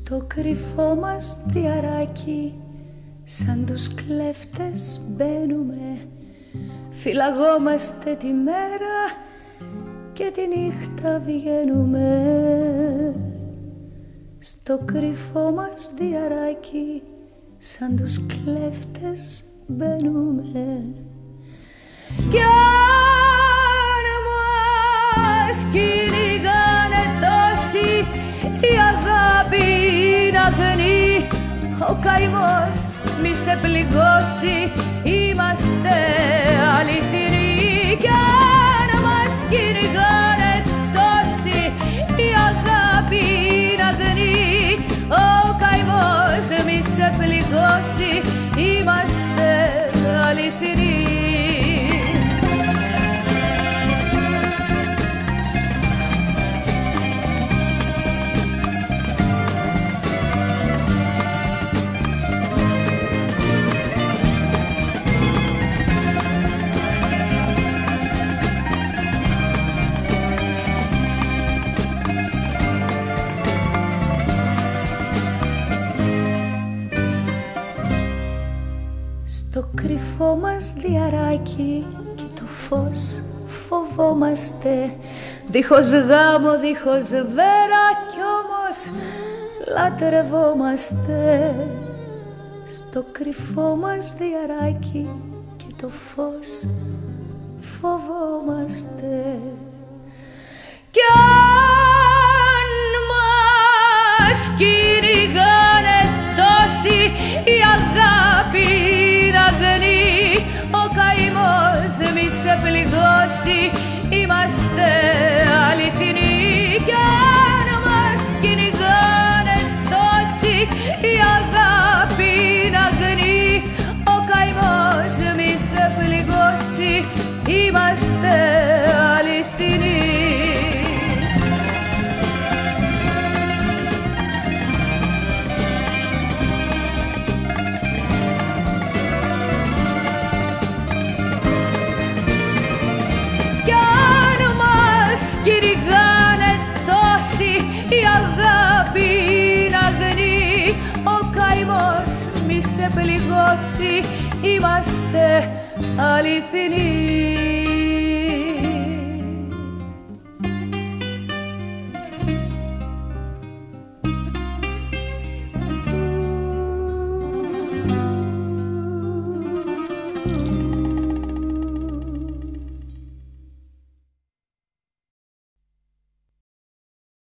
Στο κρυφό μας διαράκι σαν τους κλέφτες μπαίνουμε. Φυλαγόμαστε τη μέρα και τη νύχτα βγαίνουμε. Στο κρυφό μας διαράκι σαν τους κλέφτες μπαίνουμε. Κι ο καημός μη σε πληγώσει. Είμαστε αληθινοί κρυφό μας διαράκι και το φως φοβόμαστε. Δίχως γάμο, δίχως βέρα κι όμως λατρευόμαστε. Στο κρυφό μας διαράκι και το φως φοβόμαστε. Κι αν μας κυνηγάνε τόσοι η αγάπη πληγώσει καημός μη σε πληγώσει είμαστε αληθινοί